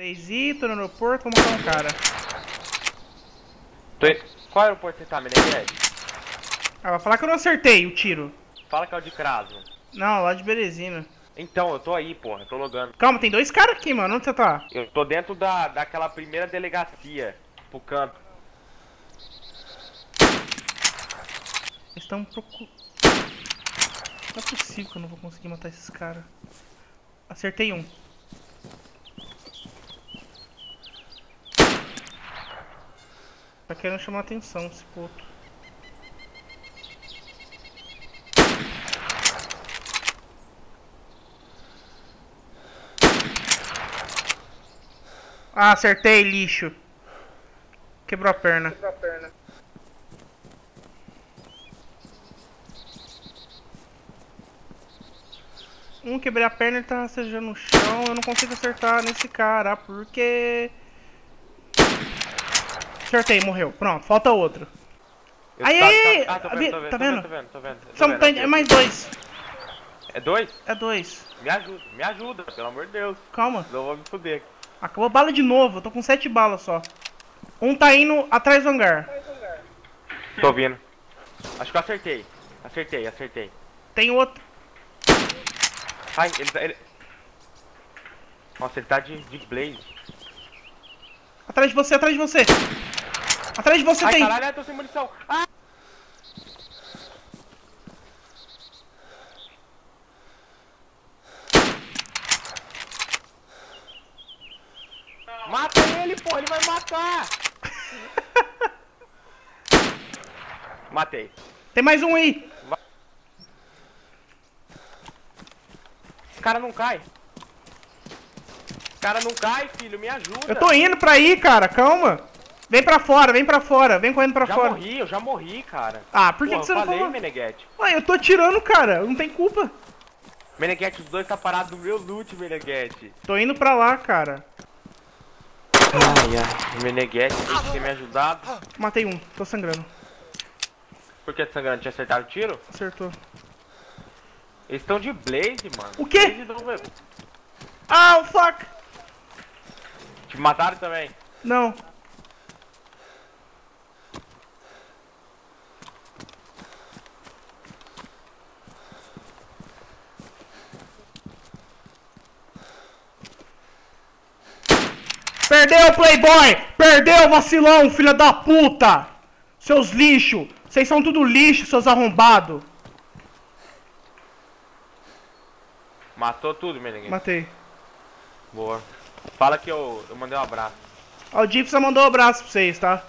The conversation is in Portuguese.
Daisy, tô no aeroporto, vou matar um cara. Tô em- Qual aeroporto você tá, Meneghete? Ah, vai falar que eu não acertei o tiro. Fala que é o de Craso. Não, lá de Berezina. Então, eu tô aí, porra, eu tô logando. Calma, tem dois caras aqui, mano. Onde você tá? Eu tô dentro da, daquela primeira delegacia, pro canto. Eles estão procurando. Não é possível que eu não vou conseguir matar esses caras. Acertei um. Tá querendo chamar atenção esse puto. Ah, acertei, lixo. Quebrou a perna. Um quebrei a perna, ele tá rastejando no chão. Eu não consigo acertar nesse cara, porque. Acertei, morreu. Pronto, falta outro. Eu- Aí, tá- aí, tá- ah, tô tá vendo, tô vendo, vendo? tô vendo, tô vendo, tô vendo. tô vendo aqui. é mais dois. É dois? É dois. Me ajuda, me ajuda, pelo amor de Deus. Calma. Não vou me fuder. Acabou a bala de novo. Eu tô com sete balas só. Um tá indo atrás do hangar. Tô vindo. Acho que eu acertei. Acertei, acertei. Tem outro. Ai, ele tá. Ele... Nossa, ele tá de, de blaze. Atrás de você, atrás de você. Atrás de você Ai, tem. caralho, eu tô sem munição. Ah! Mata ele, pô, ele vai matar! Matei. Tem mais um aí. Esse cara não cai. Esse cara não cai, filho, me ajuda. Eu tô indo pra aí, cara. Calma. Vem pra fora, vem pra fora. Vem correndo pra Já fora. morri, eu já morri, cara. Ah, por que, Pô, que você eu não falei, falou? Meneghete. Ué, eu tô tirando, cara. Não tem culpa. Meneghete, os dois tá parado no meu loot, Meneghete. Tô indo pra lá, cara. Ai, ai. Meneghete tem que ter me ajudado. Matei um. Tô sangrando. Por que sangrando? Tinha acertado o tiro? Acertou. Eles estão de Blaze, mano. O quê? Não- Ah, fuck. Te mataram também. Não. Perdeu, Playboy! Perdeu, vacilão, filha da puta! Seus lixo! Vocês são tudo lixo, seus arrombados! Matou tudo, Meneghete. Matei. Boa. Fala que eu, eu mandei um abraço. Ó, o Gipsa mandou um abraço pra vocês, tá?